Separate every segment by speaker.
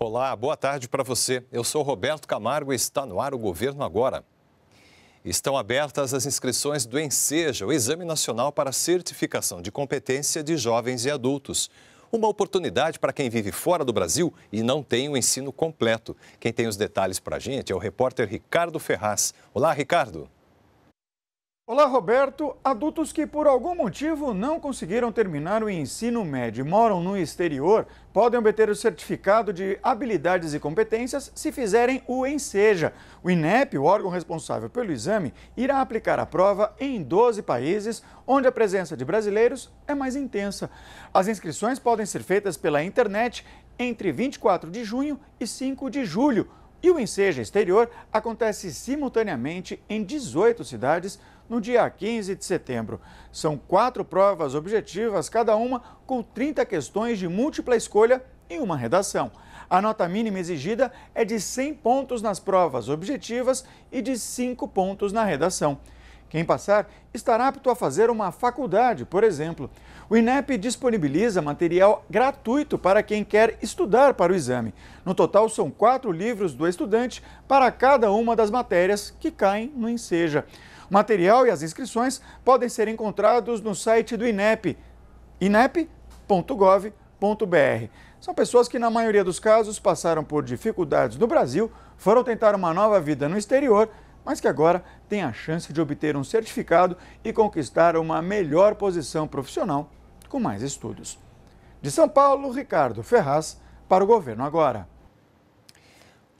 Speaker 1: Olá, boa tarde para você. Eu sou Roberto Camargo e está no ar o Governo Agora. Estão abertas as inscrições do ENSEJA, o Exame Nacional para Certificação de Competência de Jovens e Adultos. Uma oportunidade para quem vive fora do Brasil e não tem o ensino completo. Quem tem os detalhes para a gente é o repórter Ricardo Ferraz. Olá, Ricardo.
Speaker 2: Olá, Roberto. Adultos que por algum motivo não conseguiram terminar o ensino médio e moram no exterior podem obter o certificado de habilidades e competências se fizerem o ENSEJA. O INEP, o órgão responsável pelo exame, irá aplicar a prova em 12 países onde a presença de brasileiros é mais intensa. As inscrições podem ser feitas pela internet entre 24 de junho e 5 de julho. E o Enseja Exterior acontece simultaneamente em 18 cidades no dia 15 de setembro. São quatro provas objetivas, cada uma com 30 questões de múltipla escolha e uma redação. A nota mínima exigida é de 100 pontos nas provas objetivas e de 5 pontos na redação. Quem passar estará apto a fazer uma faculdade, por exemplo. O INEP disponibiliza material gratuito para quem quer estudar para o exame. No total, são quatro livros do estudante para cada uma das matérias que caem no Enseja. O material e as inscrições podem ser encontrados no site do INEP, inep.gov.br. São pessoas que, na maioria dos casos, passaram por dificuldades no Brasil, foram tentar uma nova vida no exterior mas que agora tem a chance de obter um certificado e conquistar uma melhor posição profissional com mais estudos. De São Paulo, Ricardo Ferraz, para o Governo Agora.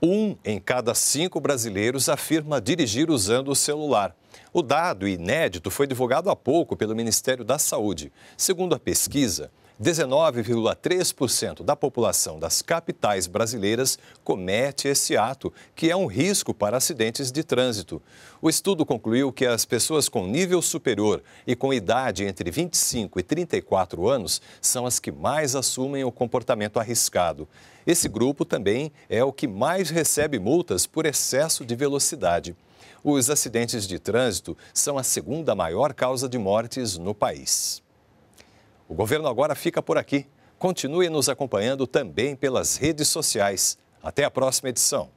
Speaker 1: Um em cada cinco brasileiros afirma dirigir usando o celular. O dado inédito foi divulgado há pouco pelo Ministério da Saúde. Segundo a pesquisa, 19,3% da população das capitais brasileiras comete esse ato, que é um risco para acidentes de trânsito. O estudo concluiu que as pessoas com nível superior e com idade entre 25 e 34 anos são as que mais assumem o comportamento arriscado. Esse grupo também é o que mais recebe multas por excesso de velocidade. Os acidentes de trânsito são a segunda maior causa de mortes no país. O governo agora fica por aqui. Continue nos acompanhando também pelas redes sociais. Até a próxima edição.